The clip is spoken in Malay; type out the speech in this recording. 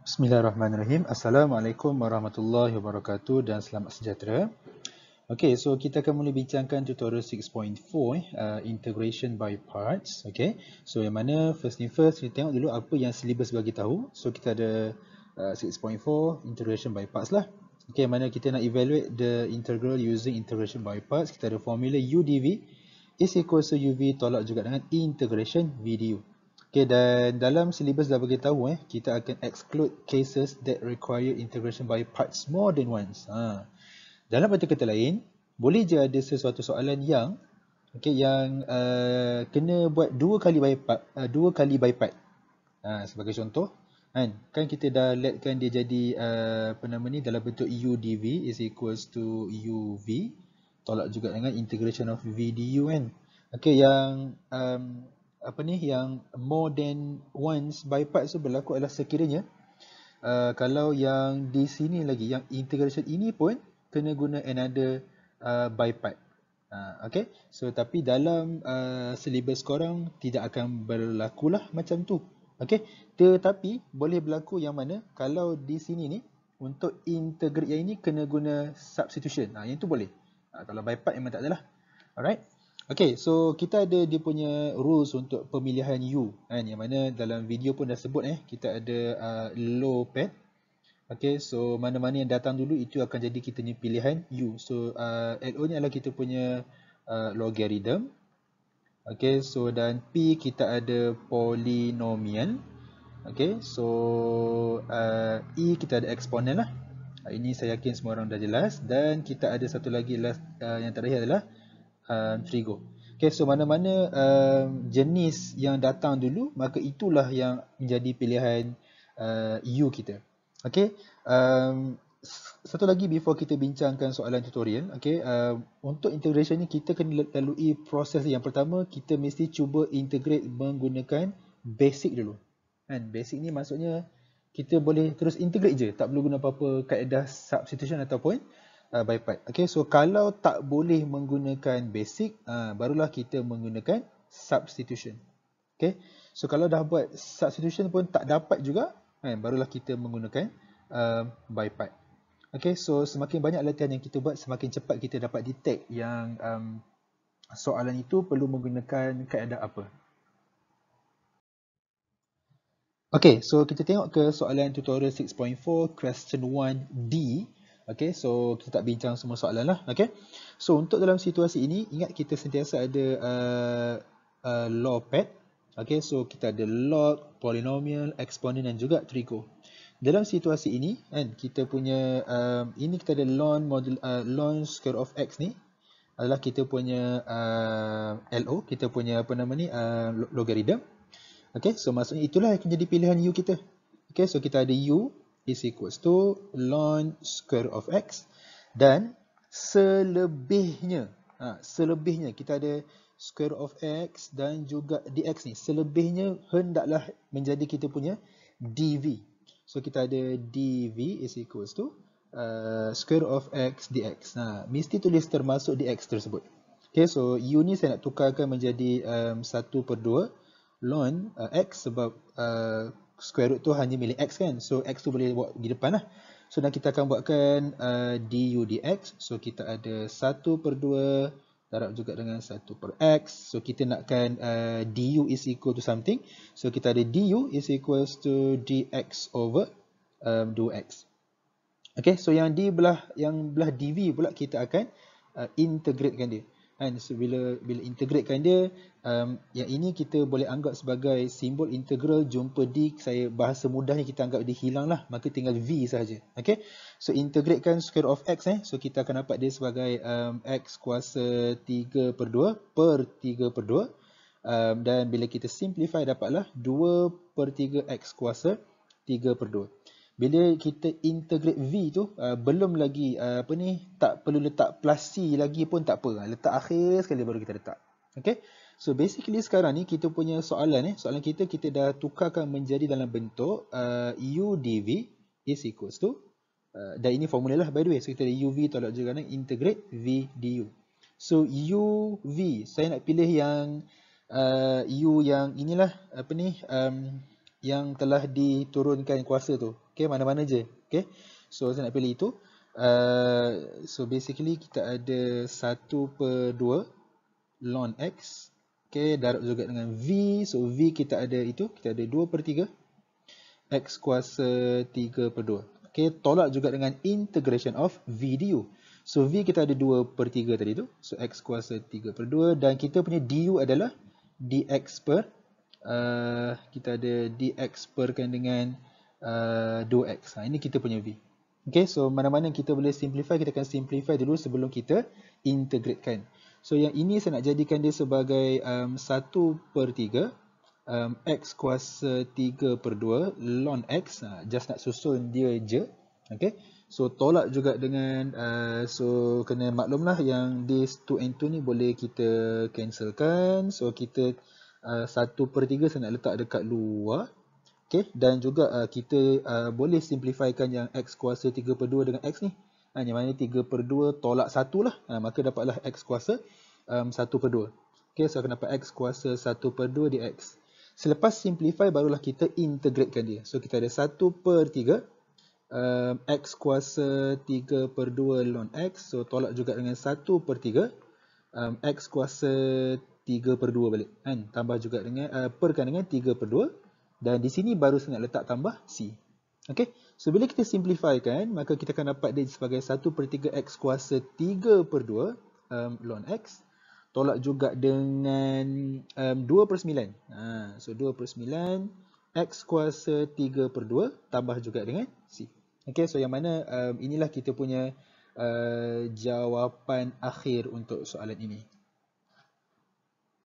Bismillahirrahmanirrahim. Assalamualaikum warahmatullahi wabarakatuh dan selamat sejahtera. Okay, so kita akan mula bincangkan tutorial 6.4 uh, integration by parts. Okay, so yang mana first thing first kita tengok dulu apa yang syllabus bagi tahu. So kita ada uh, 6.4 integration by parts lah. Okay, mana kita nak evaluate the integral using integration by parts. Kita ada formula u dv is equal to uv tolak juga dengan integration v du. Okay, dan dalam syllabus dah tahu eh, kita akan exclude cases that require integration by parts more than once. Ha. Dalam kata kata lain, boleh je ada sesuatu soalan yang okay, yang uh, kena buat dua kali by part, uh, dua kali by part. Uh, sebagai contoh, kan, kan kita dah letkan dia jadi uh, apa nama ni dalam bentuk u dv is equals to uv tolak juga dengan integration of v du kan. Okay, yang um, apa ni yang more than once by part tu berlaku adalah sekiranya uh, kalau yang di sini lagi yang integration ini pun kena guna another uh, by part. Uh, okay, so tapi dalam uh, syllabus korang tidak akan berlaku lah macam tu. Okay, tetapi boleh berlaku yang mana kalau di sini ni untuk integrate yang ini kena guna substitution. Ha, yang tu boleh. Ha, kalau by part memang tak adalah. Alright. Okay, so kita ada dia punya rules untuk pemilihan U. Kan, yang mana dalam video pun dah sebut eh. Kita ada uh, low pad. Okay, so mana-mana yang datang dulu itu akan jadi kita punya pilihan U. So, uh, LO ni adalah kita punya uh, logarithm. Okay, so dan P kita ada polinomial. Okay, so uh, E kita ada eksponen lah. Uh, ini saya yakin semua orang dah jelas. Dan kita ada satu lagi last, uh, yang terakhir adalah uh, trigo. Okay, so mana-mana uh, jenis yang datang dulu, maka itulah yang menjadi pilihan uh, U kita. Okay, um, satu lagi before kita bincangkan soalan tutorial, okay, uh, untuk integration ni kita kena lalui proses yang pertama, kita mesti cuba integrate menggunakan basic dulu. Kan, basic ni maksudnya kita boleh terus integrate je, tak perlu guna apa-apa kaedah substitution ataupun uh, by part. Okay, so kalau tak boleh menggunakan basic, uh, barulah kita menggunakan substitution. Okay, so kalau dah buat substitution pun tak dapat juga, kan barulah kita menggunakan uh, by part okay so semakin banyak latihan yang kita buat semakin cepat kita dapat detect yang um, soalan itu perlu menggunakan kaedah apa okay so kita tengok ke soalan tutorial 6.4 question 1D Okay, so kita tak bincang semua soalan lah. Okay, so untuk dalam situasi ini, ingat kita sentiasa ada uh, uh, law pad Okay, so kita ada log, polinomial, exponent dan juga trigo. Dalam situasi ini, kan, kita punya, um, ini kita ada ln, modul, uh, ln square of x ni adalah kita punya uh, LO, kita punya apa nama ni, uh, logarithm. Okay, so maksudnya itulah yang jadi pilihan U kita. Okay, so kita ada U is equals to ln square of x dan selebihnya, ha, selebihnya kita ada square of x dan juga dx ni. Selebihnya hendaklah menjadi kita punya dv. So kita ada dv is equals to uh, square of x dx. Nah, mesti tulis termasuk dx tersebut. Okay, so u ni saya nak tukarkan menjadi um, 1 per 2 ln uh, x sebab uh, square root tu hanya milik x kan. So x tu boleh buat di depan lah. So dan kita akan buatkan uh, du dx. So kita ada 1 per 2 darab juga dengan 1 per x. So kita nakkan uh, du is equal to something. So kita ada du is equals to dx over um, 2x. Okay, so yang di belah yang belah dv pula kita akan uh, integratekan dia kan so, bila bila integratekan dia um, yang ini kita boleh anggap sebagai simbol integral jumpa d saya bahasa mudahnya kita anggap dia hilang lah. Maka tinggal v saja okey so integratekan square of x eh. So kita akan dapat dia sebagai um, x kuasa 3 per 2 per 3 per 2 um, dan bila kita simplify dapatlah 2 per 3 x kuasa 3 per 2 bila kita integrate V tu uh, belum lagi uh, apa ni tak perlu letak plus C lagi pun tak apa. Letak akhir sekali baru kita letak. Okey so basically sekarang ni kita punya soalan eh soalan kita kita dah tukarkan menjadi dalam bentuk uh, u dv is equals to uh, dan ini formula lah by the way. So kita ada uv tolak juga dengan integrate v du so uv saya nak pilih yang uh, u yang inilah apa ni um, yang telah diturunkan kuasa tu. Okay, mana-mana je. Okay, so saya nak pilih itu. Uh, so basically kita ada 1 per 2 ln x. Okay, darab juga dengan v. So v kita ada itu, kita ada 2 per 3. x kuasa 3 per 2. Okay, tolak juga dengan integration of v du. So v kita ada 2 per 3 tadi tu. So x kuasa 3 per 2. Dan kita punya du adalah dx per uh, kita ada dx perkan dengan uh, 2x. Ha, ini kita punya v. Okay, so mana-mana kita boleh simplify, kita akan simplify dulu sebelum kita integratekan. So yang ini saya nak jadikan dia sebagai um, 1 per 3 um, x kuasa 3 per 2 ln x. Ha, just nak susun dia je. Okay, so tolak juga dengan, uh, so kena maklumlah yang this 2 and 2 ni boleh kita cancelkan. So kita uh, 1 per 3 saya nak letak dekat luar. Okay, dan juga uh, kita uh, boleh simplifykan yang x kuasa 3 per 2 dengan x ni. Ha, yang mana 3 per 2 tolak 1 lah. Ha, maka dapatlah x kuasa um, 1 per 2. Okay, so akan dapat x kuasa 1 per 2 dx. Selepas simplify barulah kita integratekan dia. So kita ada 1 per 3. Um, x kuasa 3 per 2 ln x. So tolak juga dengan 1 per 3. Um, x kuasa 3 per 2 balik. Kan? Tambah juga dengan, uh, perkan dengan 3 per 2. Dan di sini baru saya nak letak tambah C. Okay. So, bila kita simplifikan, maka kita akan dapat dia sebagai 1 per 3 X kuasa 3 per 2 um, ln X. Tolak juga dengan um, 2 per 9. Ha, so, 2 per 9 X kuasa 3 per 2 tambah juga dengan C. Okay. So, yang mana um, inilah kita punya uh, jawapan akhir untuk soalan ini.